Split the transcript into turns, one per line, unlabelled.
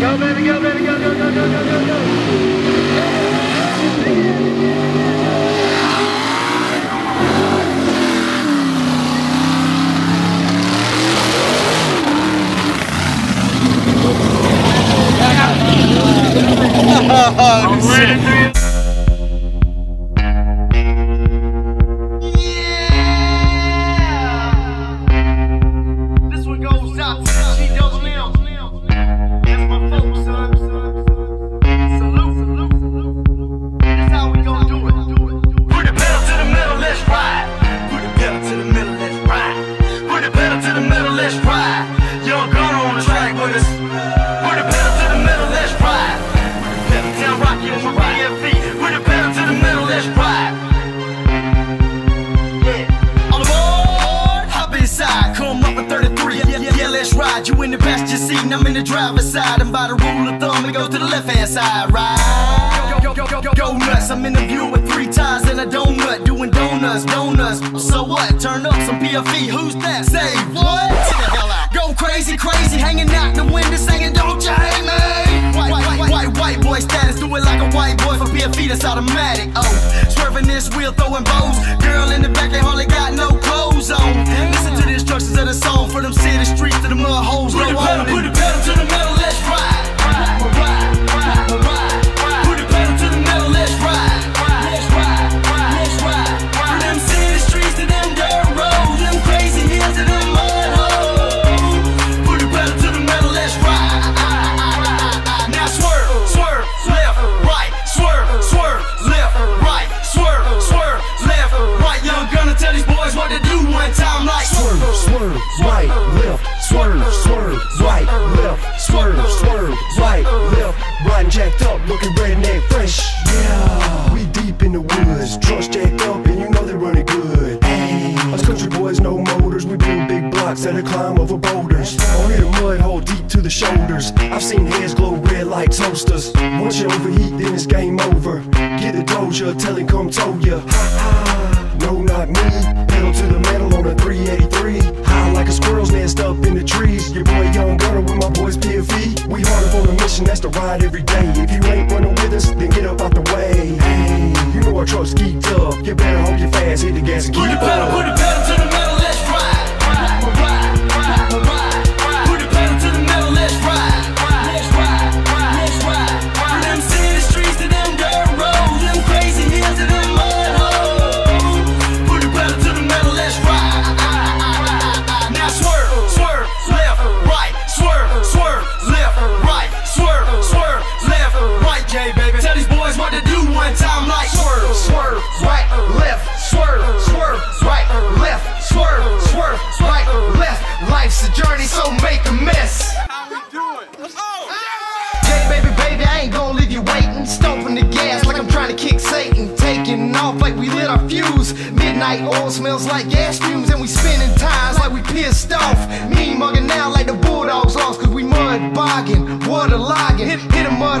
Go, baby, go, baby, go, go, go, go, go, go, go. Oh, I'm in the driver's side. And by the rule of thumb, it goes to the left hand side, right? Go, nuts. I'm in the view with three ties and a donut, doing donuts, donuts. So what? Turn up some PFE. Who's that? Say what? The hell out. Go crazy, crazy, hanging out the window, saying, Don't you hate me? White, white, white, white, white boy status, do it like a white boy for PFE. That's automatic. Oh, swerving this wheel, throwing bows. Swerve, right, left, swerve, swerve, right,
left, swerve, swerve, right, left, riding jacked up, looking redneck fresh. Yeah, we deep in the woods, trucks jacked up, and you know they running good. Hey, us country boys, no motors, we build big blocks that'll climb over boulders. On in the mud hole deep to the shoulders. I've seen heads glow red like toasters. Once you overheat, then it's game over. Get a doja, tell him come tow ya. No, not me. Pedal to the metal on a 383. High like a squirrel's nest up in the trees. Your boy Young Gunner with my boys PFE. We hard up on a mission, that's the ride every day. If you ain't running with us, then get up out the way. You know our truck's geeked up. You better hold your fast, hit the gas and keep
Put the pedal, put the pedal to the metal, Midnight oil smells like gas fumes, and we spinning tires like we pissed off. Me mugging now like the Bulldogs lost, cause we mud bogging, water logging. Hit, a mud